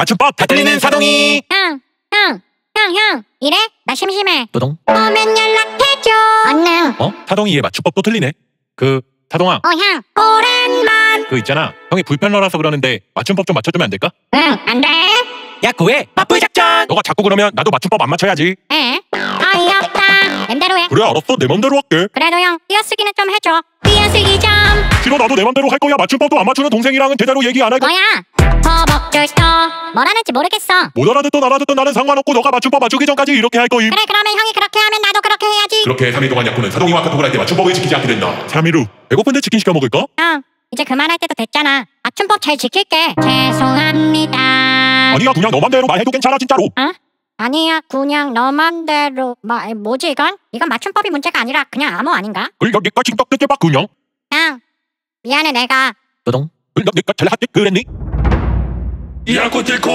맞춤법 다 틀리는 사동이 형, 형, 형, 형. 이래? 나 심심해. 또동 오면 연락해줘. 얼른. 어? 사동이 얘 맞춤법 또 틀리네 그 사동아 어, 형. 오랜만. 그 있잖아 형이 불편러라서 그러는데 맞춤법 좀 맞춰주면 안 될까? 응, 안 돼. 야 그왜 바쁘 작전 너가 자꾸 그러면 나도 맞춤법 안 맞춰야지 에? 어이없다. 맘대로 해. 그래 알았어 내 맘대로 할게 그래도 형, 띄어쓰기는 좀 해줘. 띄어쓰기 좀. 싫어 나도 내 맘대로 할 거야 맞춤법도 안 맞추는 동생이랑은 제대로 얘기 안 할 거야 뭐야? 허벅 줄터. 뭐라는지 모르겠어. 못 알아듣던 알아듣던 나는 상관없고 너가 맞춤법 맞추기 전까지 이렇게 할 거임 그래, 그러면 형이 그렇게 하면 나도 그렇게 해야지. 그렇게 3일 동안 약혼은 사동이와 카톡을 할 때 맞춤법을 지키지 않게 된다 3일 후 배고픈데 치킨 시켜 먹을까? 형, 이제 그만할 때도 됐잖아. 맞춤법 잘 지킬게. 죄송합니다. 아니야 그냥 너 맘대로 말해도 괜찮아 진짜로 아니야, 그냥 너 맘대로. 마, 뭐지 이건? 이건 맞춤법이 문제가 아니라 그냥 암호 아닌가? 그러니까 내가 지금 딱 듣게 봐 그냥 형, 미안해 내가. 너동 그러니까 내가 잘하게 그랬니? 야구 딜코